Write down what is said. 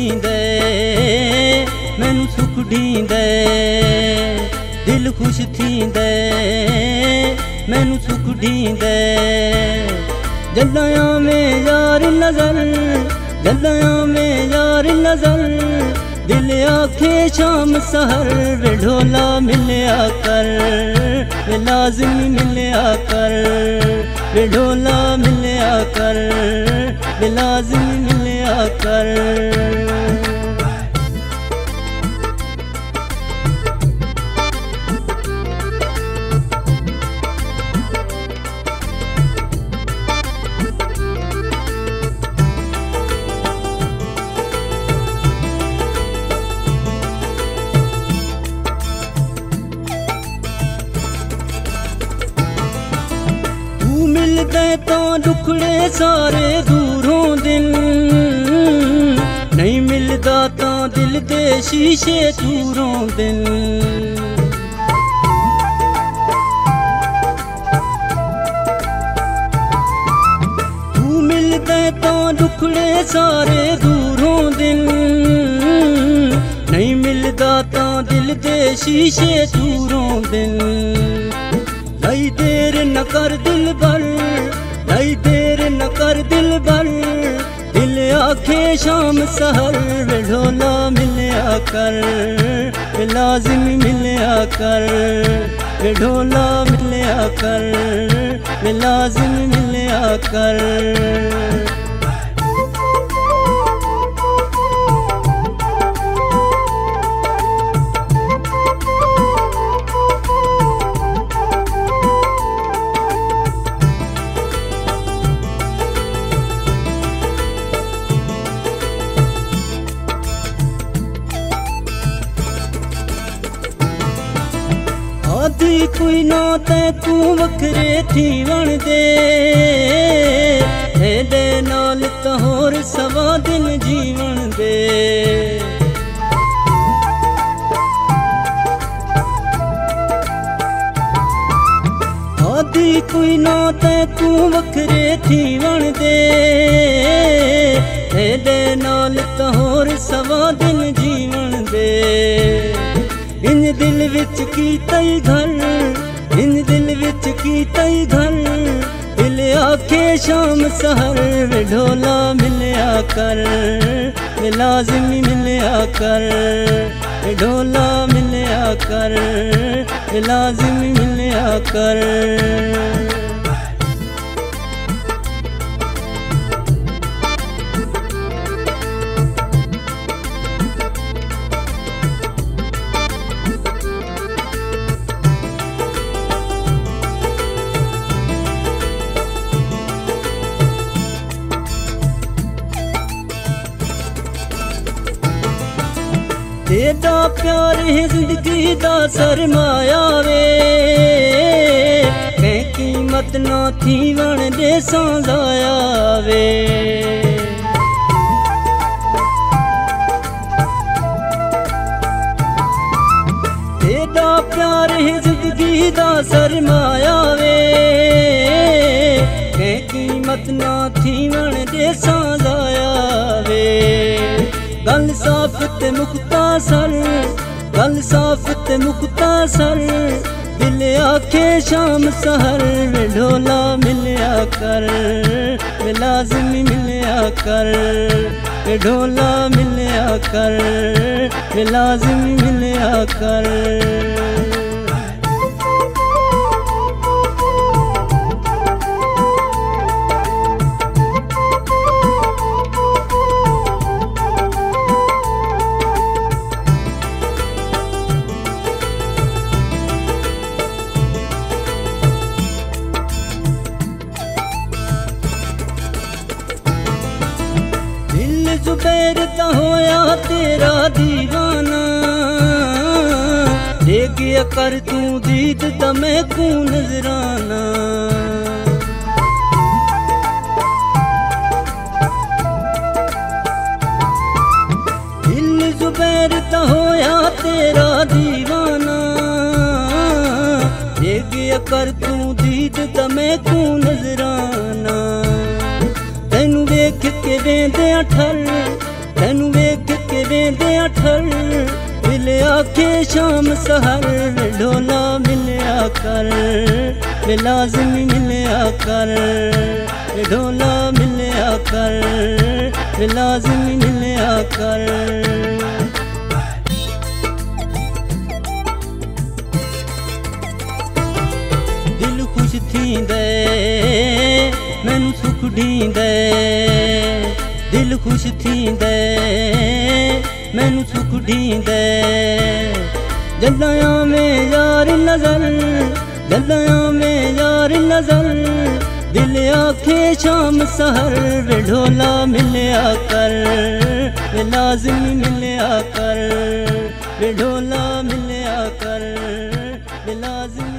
ਢੀਂਦੇ ਮੈਨੂੰ ਸੁਖ ਢੀਂਦੇ ਦਿਲ ਖੁਸ਼ ਥੀਂਦੇ ਮੈਨੂੰ ਸੁਖ ਢੀਂਦੇ ਜਦੋਂ ਆਵੇਂ ਯਾਰ ਨਜ਼ਰ ਜਦੋਂ ਆਵੇਂ ਯਾਰ ਨਜ਼ਰ ਦਿਲ ਆਖੇ ਸ਼ਾਮ ਸਹਰ ਵੇ ਢੋਲਾ ਮਿਲਿਆ ਕਰ ਵੇ ਲਾਜ਼ਮੀ ਮਿਲਿਆ ਕਰ ਵੇ ਢੋਲਾ ਮਿਲਿਆ ਕਰ ਵੇ ਲਾਜ਼ਮੀ कर। दे तो दुखड़े सारे दूरों दिन। ਦਿਲ ਦੇ ਸ਼ੀਸ਼ੇ ਦੂਰੋਂ ਦਿਨ ਤੂੰ ਮਿਲਦਾ ਤਾਂ ਦੁਖੜੇ ਸਾਰੇ ਦੂਰੋਂ ਦਿਨ ਨਹੀਂ ਮਿਲਦਾ ਤਾਂ ਦਿਲ ਦੇ ਸ਼ੀਸ਼ੇ ਦੂਰੋਂ ਦਿਨ ਲਈ ਦੇਰ ਨ ਕਰ ਦਿਲ ਬਰ शाम सहर ढोला मिलया कर लाजिम मिलया कर ढोला मिलया कर लाजिम मिल कर ਕਰ ਵੇ ਲਾਜ਼ਮ ਮਿਲਿਆ ਕਰ ਆਦੀ ਕੋਈ ਨਾ ਤੈ ਤੂੰ ਵਖਰੇ ਥੀ ਵਣਦੇ ਇਹਦੇ ਨਾਲ ਤਾਂ ਹੋਰ ਸਵਾ ਦਿਨ ਜੀਵਨ ਦੇ। ਆਦੀ ਕੋਈ ਨਾ ਤੈ ਤੂੰ ਵਖਰੇ ਥੀ ਵਣਦੇ ਇਹਦੇ ਦਿਲ ਵਿੱਚ ਕੀ ਤਈ ਘਰ ਇਨ ਦਿਲ ਵਿੱਚ ਕੀ ਤਈ ਘਰ ਦਿਲ ਆਖੇ ਸ਼ਾਮ ਸਹਰ ਢੋਲਾ ਮਿਲਿਆ ਕਰ। ਲਾਜ਼ਮੀ ਮਿਲਿਆ ਕਰ। ਢੋਲਾ ਮਿਲਿਆ ਕਰ। ਲਾਜ਼ਮੀ ਮਿਲਿਆ ਕਰ। ਤੇਰਾ ਪਿਆਰ ਹੈ ਜ਼ਿੰਦਗੀ ਦਾ ਸਰਮਾਇਆ ਵੇ। ਮੈਂ ਕੀਮਤ ਨਾ ਥੀ ਵਣ ਦੇ ਸਾਂਝਾਇਆ ਵੇ। ਤੇਰਾ ਪਿਆਰ ਹੈ ਜ਼ਿੰਦਗੀ ਦਾ ਸਰਮਾਇਆ ਵੇ। ਮੈਂ ਕੀਮਤ ਨਾ गल साफ़ ते मुखता सर गल साफ़ ते मुखता सर मिलिया के शाम सहर ढोला मिलिया कर लाज़िमी मिलिया कर ढोला मिलिया कराज़मी मिलिया कर ਪੈਰ ਤਾਂ ਹੋਇਆ ਤੇਰਾ ਦੀਵਾਨਾ। ਦੇ ਗਿਆ ਕਰ ਤੂੰ ਦੀਦ ਤਾਂ ਮੈਂ ਕੂ ਨਜ਼ਰਾਨਾ ਦਿਲ ਜ਼ੁਬੈਰ ਤਾਂ ਹੋਇਆ ਤੇਰਾ ਦੀਵਾਨਾ। ਦੇ ਗਿਆ ਕਰ ਤੂੰ ਦੀਦ ਤਾਂ ਮੈਂ ਕੂ ਨਜ਼ਰਾਨਾ ਕੇ ਵੇਂਦੇ ਠਰ ਤੈਨੂੰ ਵੇਖ ਕੇ ਵੇਂਦਿਆਂ ਠਰ ਦਿਲ ਆਖੇ ਸ਼ਾਮ ਸਹਰ ਢੋਲਾ ਮਿਲਿਆ ਕਰ ਵੇ ਲਾਜ਼ਮੀ ਮਿਲਿਆ ਕਰ ਵੇ ਢੋਲਾ ਮਿਲਿਆ ਕਰ ਵੇ ਲਾਜ਼ਮੀ ਮਿਲਿਆ ਕਰ ਦਿਲ ਖੁਸ਼ ਥੀਂਦੇ मैनू सुख ॾींदे दिलि ख़ुशि थींदे मैनू सुख ॾींदे जॾहिं में यार नज़र जॾहिं में यार नज़र दिलि आखे शाम सहर ढोला मिलिया कर लाज़मी मिलिया कर ढोला मिलिया कर लाज़मी